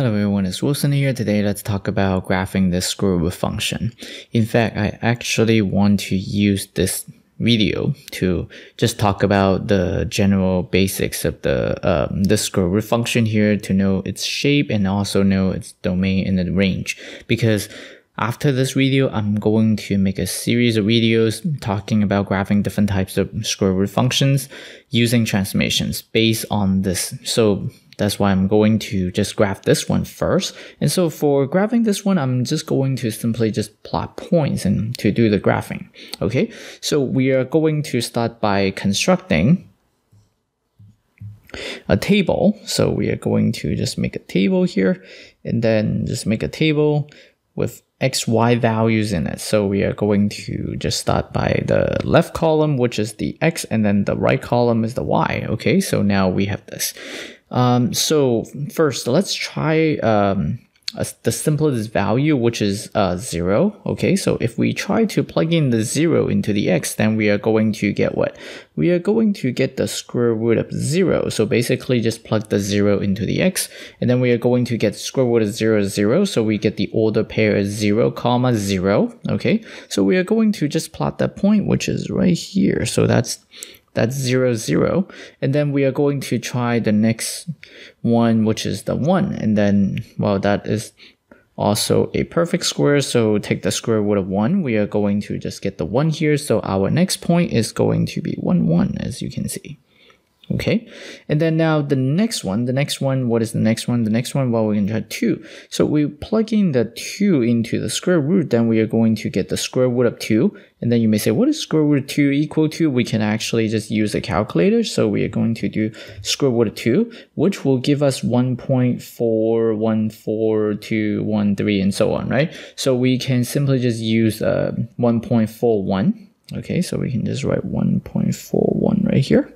Hello everyone, it's Wilson here. Today let's talk about graphing the square root function. In fact, I actually want to use this video to just talk about the general basics of the um, square root function here to know its shape and also know its domain and the range because after this video, I'm going to make a series of videos talking about graphing different types of square root functions using transformations based on this. So that's why I'm going to just graph this one first. And so for graphing this one, I'm just going to simply just plot points and to do the graphing. Okay, so we are going to start by constructing a table. So we are going to just make a table here and then just make a table with x, y values in it. So we are going to just start by the left column, which is the x, and then the right column is the y. Okay, so now we have this. Um, so first, let's try um, a, the simplest value, which is uh, 0. Okay, so if we try to plug in the 0 into the x, then we are going to get what? We are going to get the square root of 0. So basically just plug the 0 into the x, and then we are going to get square root of 0, 0. So we get the order pair as 0, comma 0. Okay, so we are going to just plot that point, which is right here. So that's that's 0, 0. And then we are going to try the next one, which is the 1. And then, well, that is also a perfect square. So take the square root of 1. We are going to just get the 1 here. So our next point is going to be 1, 1, as you can see okay. And then now the next one the next one what is the next one? The next one well we can try 2 so we plug in the 2 into the square root then we are going to get the square root of 2 and then you may say what is square root of 2 equal to? We can actually just use a calculator. So we are going to do square root of 2 which will give us 1.414213 and so on right? So we can simply just use uh, 1.41 okay. So we can just write 1.41 right here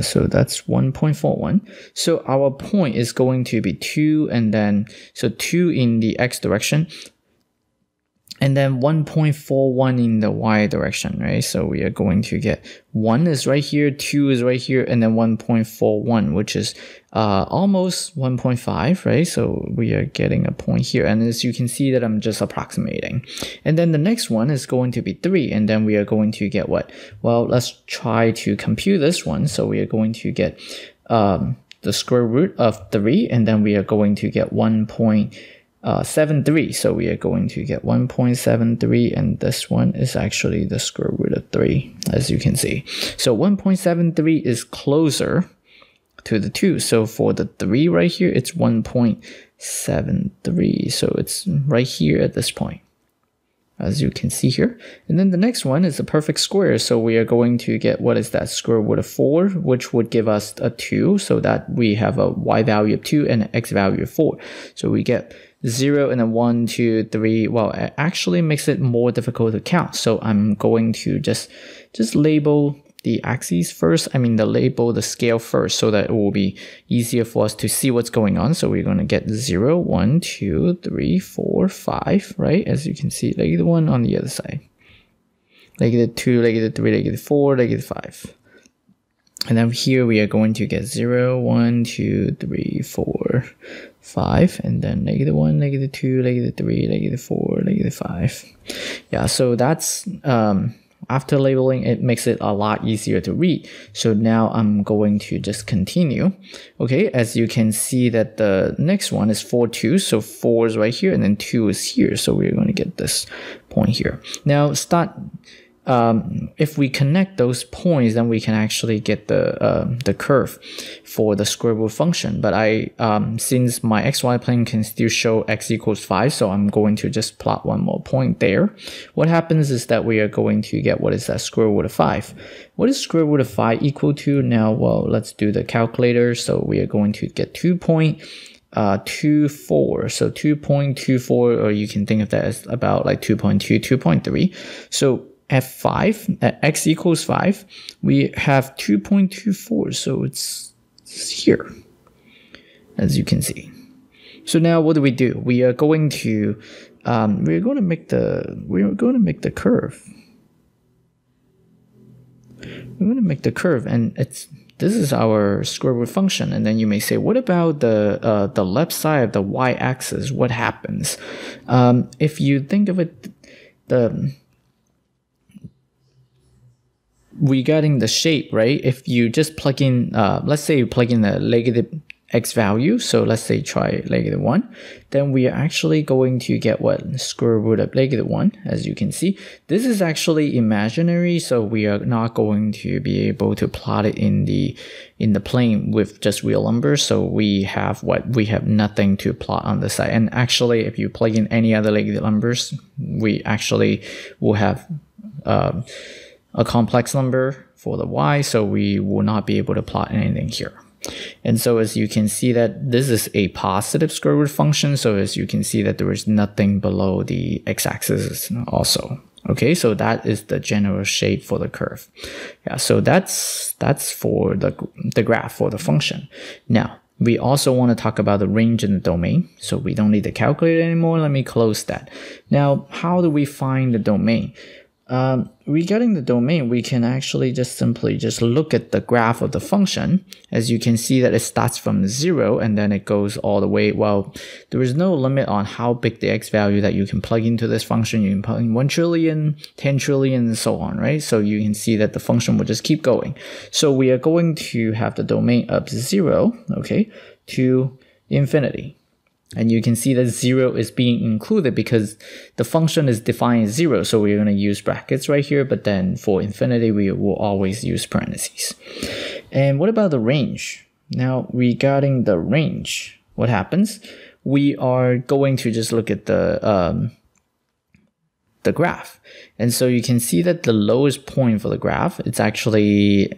so that's 1.41. So our point is going to be 2 and then, so 2 in the x direction and then 1.41 in the y direction, right? So we are going to get 1 is right here, 2 is right here, and then 1.41, which is uh, almost 1.5, right? So we are getting a point here. And as you can see that I'm just approximating. And then the next one is going to be 3, and then we are going to get what? Well, let's try to compute this one. So we are going to get um, the square root of 3, and then we are going to get 1 uh, 73. So we are going to get 1.73 and this one is actually the square root of 3 as you can see. So 1.73 is closer to the 2. So for the 3 right here, it's 1.73. So it's right here at this point as you can see here. And then the next one is a perfect square. So we are going to get, what is that, square root of 4, which would give us a 2, so that we have a y value of 2 and an x value of 4. So we get 0 and then 1, 2, 3. Well, it actually makes it more difficult to count. So I'm going to just, just label the axes first, I mean the label, the scale first, so that it will be easier for us to see what's going on. So we're going to get 0, 1, 2, 3, 4, 5, right? As you can see, like the negative 1 on the other side. Negative 2, negative 3, negative 4, negative 5. And then here we are going to get 0, 1, 2, 3, 4, 5, and then negative 1, negative 2, negative 3, negative 4, negative 5. Yeah, so that's um, after labeling, it makes it a lot easier to read. So now I'm going to just continue. Okay, as you can see that the next one is 4, 2. So 4 is right here and then 2 is here. So we're going to get this point here. Now start um, if we connect those points, then we can actually get the uh, the curve for the square root function. But I um, since my xy plane can still show x equals 5, so I'm going to just plot one more point there. What happens is that we are going to get what is that square root of 5. What is square root of 5 equal to? Now, well, let's do the calculator. So we are going to get 2 point uh, 24. So 2.24, or you can think of that as about like 2.2, 2.3. So at 5, at x equals 5, we have 2.24. So it's, it's here, as you can see. So now what do we do? We are going to, um, we're going to make the, we're going to make the curve. We're going to make the curve and it's this is our square root function. And then you may say, what about the, uh, the left side of the y-axis? What happens? Um, if you think of it, the regarding the shape, right? If you just plug in, uh, let's say you plug in the negative x value, so let's say try negative 1, then we are actually going to get what? Square root of negative 1, as you can see. This is actually imaginary, so we are not going to be able to plot it in the in the plane with just real numbers, so we have what? We have nothing to plot on the side. And actually, if you plug in any other negative numbers, we actually will have uh, a complex number for the y, so we will not be able to plot anything here. And so as you can see that this is a positive square root function. So as you can see that there is nothing below the x-axis also. Okay, so that is the general shape for the curve. Yeah, so that's that's for the, the graph for the function. Now, we also want to talk about the range in the domain. So we don't need the calculator anymore. Let me close that. Now, how do we find the domain? Um, regarding the domain, we can actually just simply just look at the graph of the function. As you can see that it starts from zero and then it goes all the way. Well, there is no limit on how big the x value that you can plug into this function. You can plug in 1 trillion, 10 trillion, and so on, right? So you can see that the function will just keep going. So we are going to have the domain of zero, okay, to infinity. And you can see that zero is being included because the function is defined as zero. So we're going to use brackets right here, but then for infinity, we will always use parentheses. And what about the range? Now, regarding the range, what happens? We are going to just look at the, um, the graph. And so you can see that the lowest point for the graph, it's actually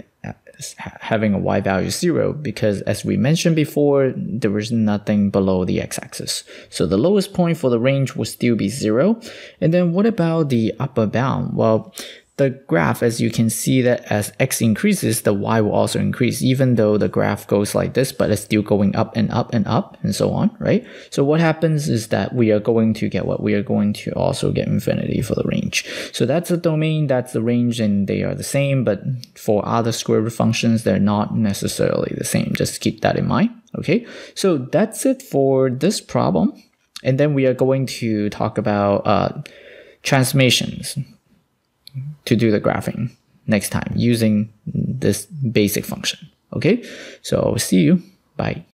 having a y value zero because as we mentioned before, there was nothing below the x-axis. So the lowest point for the range will still be zero. And then what about the upper bound? Well, the graph, as you can see that as x increases, the y will also increase, even though the graph goes like this, but it's still going up and up and up and so on, right? So what happens is that we are going to get what? We are going to also get infinity for the range. So that's the domain, that's the range, and they are the same, but for other square root functions, they're not necessarily the same. Just keep that in mind, okay? So that's it for this problem. And then we are going to talk about uh, transformations to do the graphing next time using this basic function. Okay, so see you. Bye.